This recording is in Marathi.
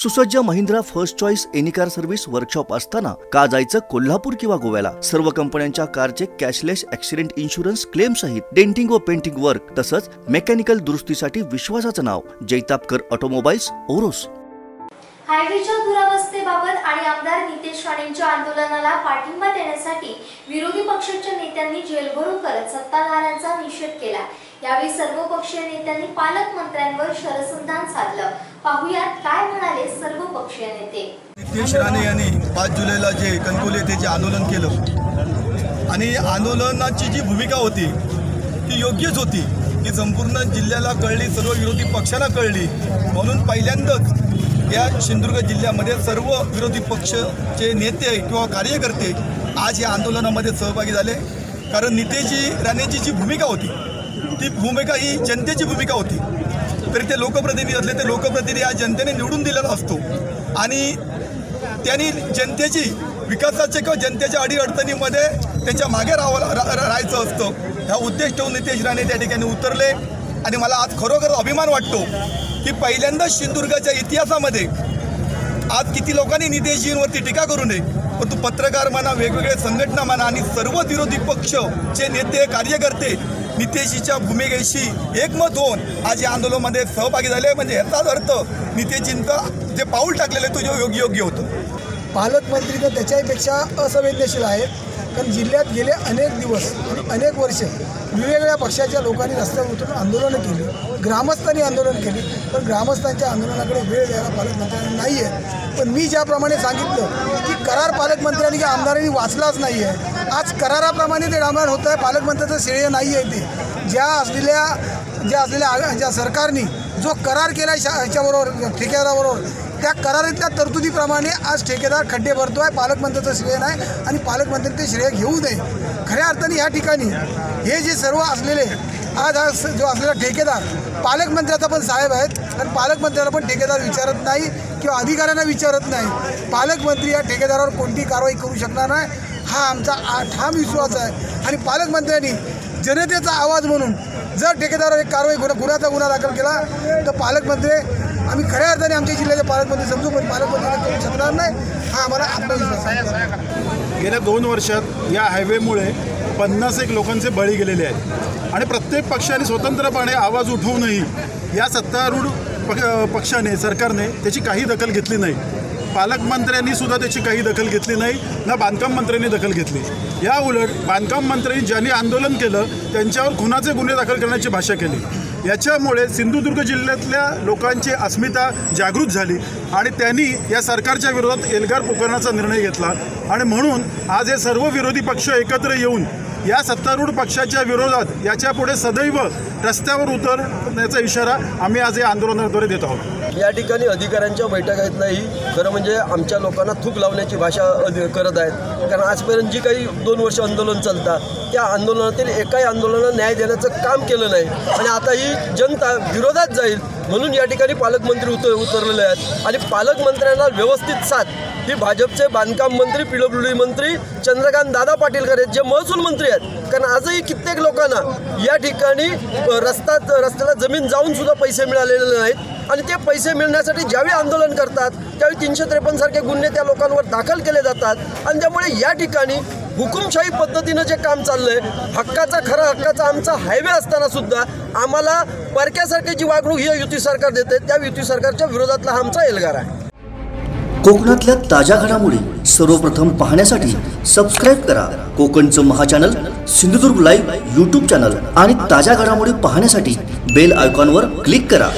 सुसज्ज Mahindra first choice any car service workshop असताना का जायचं कोल्हापूर किंवा गोव्याला? सर्व कंपन्यांच्या कारचे कॅशलेस ऍक्सिडेंट इन्शुरन्स क्लेम सहित डेंटिंग व पेंटिंग वर्क तसंच मेकॅनिकल दुरुस्तीसाठी विश्वासाचं नाव जैतापकर ऑटोमोबाईल्स ओरोस. हायवेच्या दुरावस्थेबाबत आणि आमदार नितेश राणेंच्या आंदोलनाला पाठिंबा देण्यासाठी विरोधी पक्षाच्या नेत्यांनी जेलभरो करत सत्ताधाऱ्यांचा निषेध केला. यावेळी सर्व पक्षीय नेत्यांनी पालकमंत्र्यांवर शरसंधान साधलं. पाहुयात काय म्हणाले सर्व पक्षीय नेते. नितेश राणे यांनी पाच जुलैला जे कणकोली येथे जे आंदोलन केलं आणि आंदोलनाची जी भूमिका होती ती योग्यच होती ही संपूर्ण जिल्ह्याला कळली सर्व विरोधी पक्षाला कळली. म्हणून पहिल्यांदाच या सिंधुदुर्ग जिल्ह्यामध्ये सर्व विरोधी पक्षचे नेते किंवा कार्यकर्ते आज या आंदोलनामध्ये सहभागी झाले. कारण नितेशजी राणेची जी भूमिका होती ती भूमिका ही जनतेची भूमिका होती. तरी ते लोकप्रतिनिधी असले ते लोकप्रतिनिधी हा जनतेने निवडून दिलेला असतो. आणि त्यांनी जनतेची विकासाच्या किंवा जनतेच्या अडीअडचणीमध्ये त्यांच्या मागे राहावं रा- राहायचं असतं. ह्या उद्देश ठेवून नितेश राणे त्या ठिकाणी उतरले. आणि मला आज खरोखर अभिमान वाटतो की पहिल्यांदाच सिंधुदुर्गाच्या इतिहासामध्ये आज किती लोकांनी नितेशजींवरती टीका करू नये. परंतु पत्रकार म्हणा वेगवेगळे संघटना म्हणा आणि सर्व विरोधी पक्षचे नेते कार्यकर्ते नितेशजीच्या भूमिकेशी एकमत होऊन आज या आंदोलनामध्ये सहभागी झाले. म्हणजे याचाच अर्थ नितेशजींचं जे पाऊल टाकलेलं आहे तो जो योग्य योग्य होतं. पालकमंत्री तर त्याच्याहीपेक्षा असंवेदनशील आहेत. कारण जिल्ह्यात गेले अनेक दिवस आणि अनेक वर्ष वेगवेगळ्या पक्षाच्या लोकांनी रस्त्यावर उतरून आंदोलनं केली. ग्रामस्थांनी आंदोलन केली. पण ग्रामस्थांच्या आंदोलनाकडे वेळ द्यायला पालकमंत्र्यांना नाही आहे पण मी ज्याप्रमाणे सांगितलं की करार पालकमंत्र्यांनी किंवा आमदारांनी वाचलाच नाही आहे आज कराराप्रमाणे ते रामायण होत आहे. पालकमंत्र्याचं श्रेय नाही आहे ते. ज्या असलेल्या ज्या असलेल्या ज्या सरकारनी जो करार केला शा ह्याच्याबरोबर ठेकेदाराबरोबर त्या करारातल्या तरतुदीप्रमाणे आज ठेकेदार खड्डे भरतो आहे पालकमंत्र्याचं श्रेय नाही आणि पालकमंत्री ते श्रेय घेऊ नये. खऱ्या अर्थाने या ठिकाणी हे जे सर्व असलेले आज हा स- जो असलेला ठेकेदार पालकमंत्र्याचा पण साहेब आहेत आणि पालकमंत्र्याला पण ठेकेदार विचारत नाही किंवा अधिकाऱ्यांना विचारत नाही. पालकमंत्री या ठेकेदारावर कोणती कारवाई करू शकणार नाही हा आमचा ठाम विश्वास आहे. आणि पालकमंत्र्यांनी जनतेचा आवाज म्हणून जर ठेकेदारावर एक कारवाई गुन्हा गुन्ह्याचा गुन्हा दाखल केला तर पालकमंत्री आम्ही खऱ्या अर्थाने आमच्या जिल्ह्याचे पालकमंत्री समजू पण पालकमंत्री करू शकणार नाही हा आम्हाला आत्मविश्वास आहे. गेल्या दोन वर्षात या हायवेमुळे पन्नास एक लोकांचे बळी गेलेले आहेत. आणि प्रत्येक पक्षाने स्वतंत्रपणे आवाज उठवूनही या सत्तारूढ पक्ष पक्षाने सरकारने त्याची काही दखल घेतली नाही. पालकमंत्र्यांनी सुद्धा त्याची काही दखल घेतली नाही ना बांधकाम मंत्र्यांनी दखल घेतली. या उलट बांधकाम मंत्र्यांनी ज्यांनी आंदोलन केलं त्यांच्यावर खुनाचे गुन्हे दाखल करण्याची भाषा केली. याच्यामुळे सिंधुदुर्ग जिल्ह्यातल्या लोकांची अस्मिता जागृत झाली आणि त्यांनी या सरकारच्या विरोधात एल्गार पुकारण्याचा निर्णय घेतला. आणि म्हणून आज हे सर्व विरोधी पक्ष एकत्र येऊन या सत्तारूढ पक्षाच्या विरोधात याच्यापुढे सदैव रस्त्यावर उतरण्याचा इशारा आम्ही आज या आंदोलनाद्वारे देत आहोत. या ठिकाणी अधिकाऱ्यांच्या बैठका आहेत नाही खरं म्हणजे आमच्या लोकांना थूक लावण्याची भाषा करत आहेत. कारण आजपर्यंत जी काही दोन वर्ष आंदोलन चालतात त्या आंदोलनातील एकाही आंदोलनाला न्याय देण्याचं काम केलं नाही. आणि आता ही जनता विरोधात जाईल म्हणून या ठिकाणी पालकमंत्री उतर उतरलेले आहेत. आणि पालकमंत्र्यांना व्यवस्थित साथ. ही भाजपचे बांधकाम मंत्री पी डब्ल्यू डी मंत्री चंद्रकांत दादा पाटीलकर आहेत जे महसूल मंत्री आहेत. कारण आजही कित्येक लोकांना या ठिकाणी रस्ता रस्त्याला जमीन जाऊन सुद्धा पैसे मिळालेले नाहीत. आणि ते पैसे मिळण्यासाठी ज्यावेळी आंदोलन करतात त्यावेळी तीनशे त्रेपन्न सारखे गुन्हे त्या लोकांवर दाखल केले जातात. आणि त्यामुळे या ठिकाणी हुकुमशाही पद्धतीनं जे काम चाललंय हक्काचा खरा हक्काचा आमचा हायवे असताना सुद्धा आम्हाला परक्यासारखी जी वागणूक ही युती सरकार देते त्या युती सरकारच्या विरोधातला आमचा एल्गार आहे. कोकणातल्या ताज्या घडामोडी सर्वप्रथम पाहण्यासाठी सबस्क्राईब करा कोकणचं महाचॅनल सिंधुदुर्ग लाईव्ह यूट्यूब चॅनल आणि ताज्या घडामोडी पाहण्यासाठी बेल आयकॉनवर क्लिक करा.